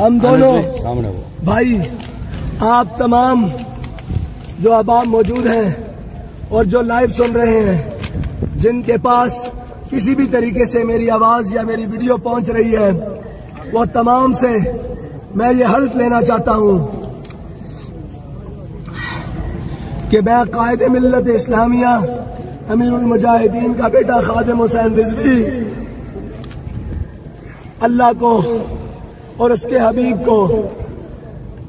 हम दोनों भाई आप तमाम जो अब आप मौजूद हैं और जो लाइव सुन रहे हैं जिनके पास किसी भी तरीके से मेरी आवाज़ या मेरी वीडियो पहुँच रही है वो तमाम से मैं ये हल्फ लेना चाहता हूँ कि मैं कायद मिल्लत इस्लामिया अमीरुल मुजाहिदीन का बेटा खादिम हुसैन रिजवी अल्लाह को और उसके हबीब को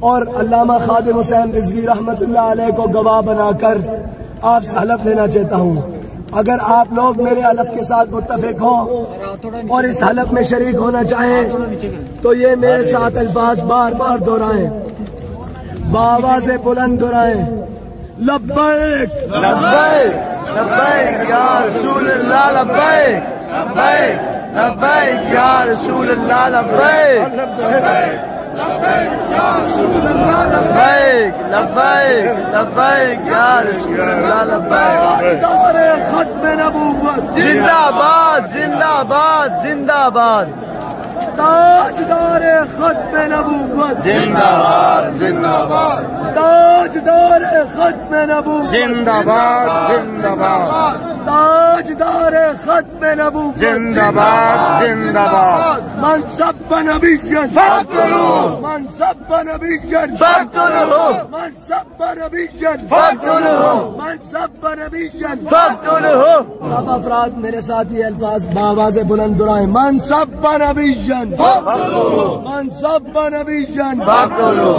और अल्लामा खादिम हुसैन रिजवी अलैह को गवाह बनाकर आप हलफ लेना चाहता हूँ। अगर आप लोग मेरे हलफ के साथ मुतफिक हों और इस हलफ में शरीक होना चाहें तो ये मेरे साथ अल्फाज बार बार दोहराएँ। बाबा से बुलंद दोहराए। लब्बैक लब्बैक लब्बैक, या रसूल अल्लाह लब्बैक। लब्बैक लब्बैक या रसूल अल्लाह लब्बैक लब्बैक लब्बैक लब्बैक या रसूल अल्लाह खत्म नबूवत जिंदाबाद जिंदाबाद जिंदाबाद ताजदार खत्म नबूवत। जिंदाबाद जिंदाबाद ताजदार खत्म नबूवत। जिंदाबाद जिंदाबाद ताजदार खत्म नबू जिंदाबाद जिंदाबाद। बन नबी जन करो मनसब नबी जन करो मनसब नबी जन करो मनसब नबी जन करो सब अफराध मेरे साथ ये अल्फाज बाबाज बुलंद दुराए मनसब नबी जन करो मनसब नबी जन करो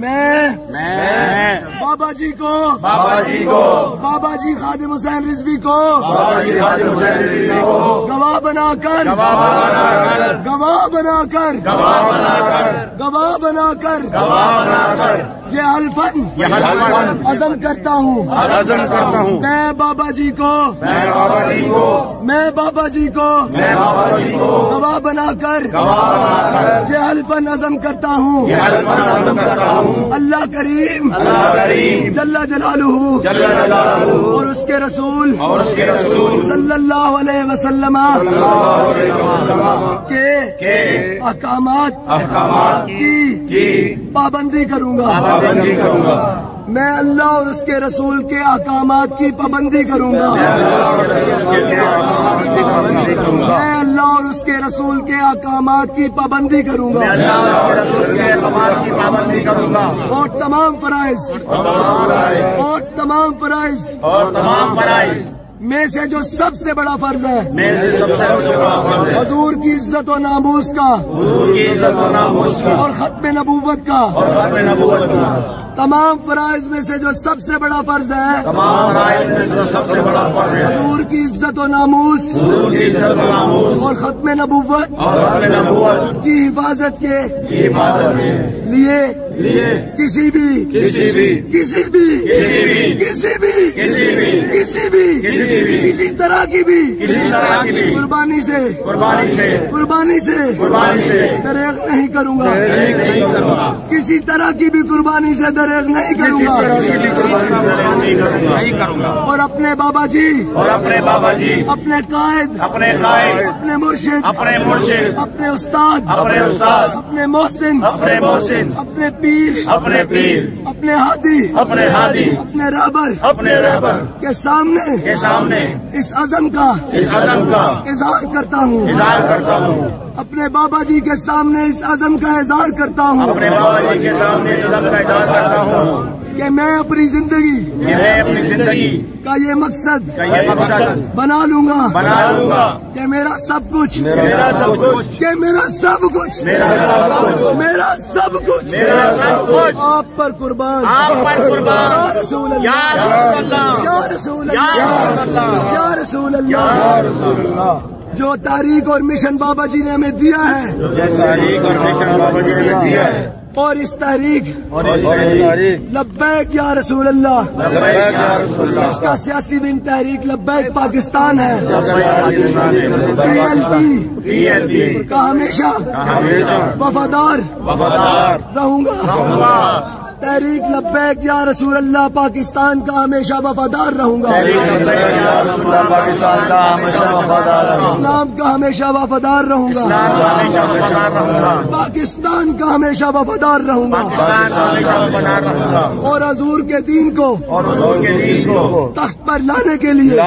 मैं। मैं। बाबा जी को। बाबा जी को। बाबा जी खादिम हुसैन रिजवी को। बाबा जी खादिम हुसैन रिजवी को। गवाह बनाकर। गवाह बनाकर। गवाह बनाकर। गवाह बनाकर। गवाह बनाकर। गवाह बनाकर। ये अल्फन हलफन। अजम करता हूँ। अज़म करता हूँ। मैं बाबा जी को। मैं बाबा जी को। मैं बाबा जी को। मैं बाबा जी को। गवाह बनाकर। ये अल्फन अजम करता हूँ। ये हलफन अज़म करता हूँ। अल्लाह करीम। जल्ला जल्ल और उसके रसूल। और उसके रसूल। सल्लल्लाहु अलैहि वसल्लम। के की की पाबंदी करूँगा। पाबंदी करूँगा। मैं अल्लाह और उसके रसूल के अहकाम की पाबंदी करूँगा। मैं अल्लाह और उसके रसूल के कमाल की पाबंदी करूँगा। और तमाम फराइज। और तमाम फराइज। और तमाम फराइज। में से जो सबसे बड़ा फ़र्ज़ है। में से सबसे बड़ा फ़र्ज़ है। हजूर की इज़्ज़त और नामूस का। हुजूर की इज़्ज़त और नामूस का। और खत्म नबूवत का। और खत्म नबूवत का। तमाम फराइज में से जो सबसे बड़ा फ़र्ज़ है। तमाम फराइज में जो सबसे बड़ा फ़र्ज़ है। हजूर की इज़्ज़त और नामूस। हुजूर की इज़्ज़त और नामूस। और खत्म नबूवत। और खत्म नबूवत। की हिफाजत के की हिफाजत के। लिए लिए किसी भी किसी भी किसी भी किसी भी किसी भी किसी भी किसी भी किसी भी किसी तरह की भी किसी तरह की भी। कुर्बानी से कुर्बानी से कुर्बानी से कुर्बानी से। नहीं करूँगा। नहीं नहीं करूँगा किसी तरह की भी कुर्बानी से दरेज नहीं करूँगा। किसी भी कुर्बानी से नहीं करूँगा। और अपने बाबा जी और अपने बाबा जी अपने कायद अपने कायद अपने मुर्शिद अपने मुर्शिद अपने उस्ताद अपने उस्ताद अपने मोहसिन अपने मोहसिन अपने पीर अपने पीर अपने हादी अपने हादी अपने रहबर अपने रहबर के सामने के सामने इस अजम का इस अजम का इजहार करता हूँ। इजहार करता हूँ। अपने बाबा जी के सामने इस अजम का इजहार करता हूँ। अपने बाबा जी के सामने इस अजम का इजहार करता हूँ। कि मैं अपनी ज़िंदगी मैं अपनी ज़िंदगी का ये मकसद का ये मकसद बना लूँगा। बना लूँगा। कि मेरा सब कुछ मेरा सब कुछ। कि मेरा सब कुछ मेरा सब कुछ। मेरा सब कुछ। मेरा सब कुछ। आप पर कुर्बान। आप पर कुर्बान। या रसूल या अल्लाह। रसूल अल्लाह। या रसूल या अल्लाह रसूल अल्लाह। या रसूल अल्लाह। जो तारीख और मिशन बाबा जी ने हमें दिया है। तारीख और मिशन बाबा जी ने दिया है। और इस तारीख और इस तारीख। लब्बैक या रसूल अल्लाह लब्बैक या रसूल अल्लाह। इसका सियासी दिन तहरीक लब्बैक पाकिस्तान है। पीएलपी का हमेशा वफादार वफादार रहूँगा। रहूँगा। तहरीक लब्बैक या रसूल अल्लाह पाकिस्तान का हमेशा वफादार रहूँगा। पाकिस्तान का हमेशा वफादार रहूँगा। इस्लाम का हमेशा वफादार रहूँगा। रहूँगा। पाकिस्तान का हमेशा वफादार रहूँगा। रहूँगा। और हजूर के दीन को दीन तख्त पर लाने के लिए।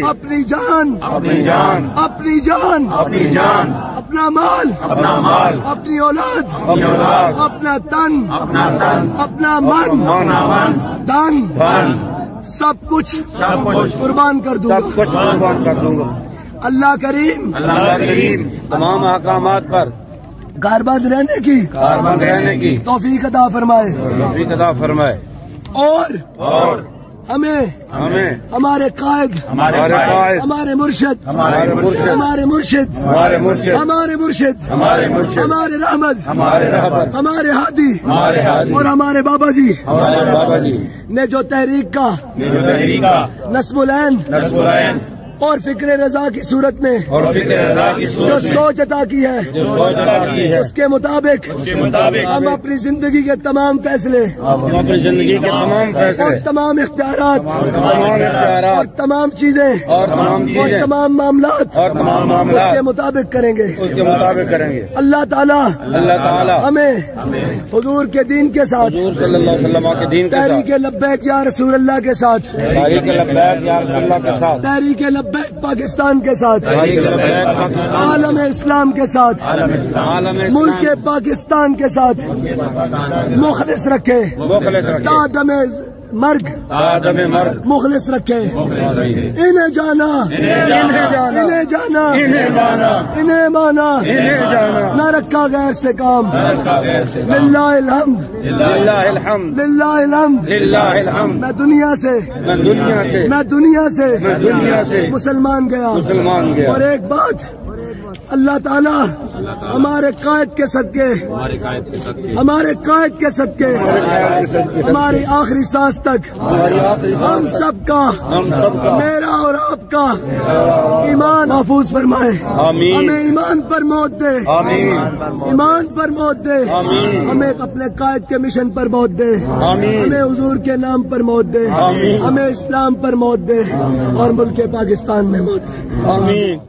अपनी जान। अपनी जान। अपनी जान। अपनी जान। अपना माल। अपना माल। अपनी औलाद। अपनी औलाद। अपना तन। अपना तन। अपना मन। अपना मन। धन धन सब कुछ सब कुछ कुर्बान कर सब दूँगा कुछ कुर्बान कर दूँगा। अल्लाह करीम। अल्लाह करीम। तमाम अहकाम पर। कारबंद रहने की कारबंद रहने की। तोफीक अदा फरमाए। तोफीक अदा फरमाए। और और हमें हमें हमारे कायद हमारे कायद हमारे मुर्शद हमारे मुर्शिद हमारे मुर्शिद हमारे मुर्शिद हमारे मुर्शिद हमारे मुर्शिद हमारे रहमत हमारे रहबर हमारे हादी हमारे हादी और हमारे बाबा जी हमारे बाबा जी ने जो तहरीक का ने जो तहरीका नस्बुलैन नसुरैन और फ़िक्र रजा की सूरत में और फ़िक्र रजा की जो सूरत में सोच अदा की है जो सोच अदा की है उसके मुताबिक उसके मुताबिक हम अपनी ज़िंदगी के तमाम फैसले हम अपनी ज़िंदगी के तमाम और फैसले तमाम इख्तियार और तमाम चीज़ें और तमाम और मामलात और तमाम मामला उसके मुताबिक करेंगे। उसके मुताबिक करेंगे। अल्लाह ताला अल्लाह ताला हमें हजूर के दिन के साथ के दीन के तहरीक लब्बैक या रसूल अल्लाह के साथ तारीख लब्बैक या अल्लाह के साथ तहरीक लब्बैक पाकिस्तान के साथ। आलम इस्लाम के साथ। मुल्क पाकिस्तान के साथ। मुखलिस रखे। मुखलिस रखे। तादम मर्ग। आदम मर्द मुखलिस रखे। इन्हें जाना। इन्हें जाना। इन्हें जाना। इन्हें माना। इन्हें माना। इन्हें जाना। न रखा गैर से काम। मैं दुनिया से। मैं दुनिया से। मैं दुनिया से। मैं दुनिया से। मुसलमान गया। मुसलमान गया। और एक बात अल्लाह ताला हमारे कायद के सदके हमारे कायद के सदके। हमारी आखिरी सांस तक। हम सबका मेरा और आपका ईमान महफूज फरमाए। हमें ईमान पर मौत दे। ईमान पर मौत दे। हमें अपने कायद के मिशन पर मौत दे। हमें हुजूर के नाम पर मौत दे। हमें इस्लाम पर मौत दे। और मुल्क पाकिस्तान में मौत दे।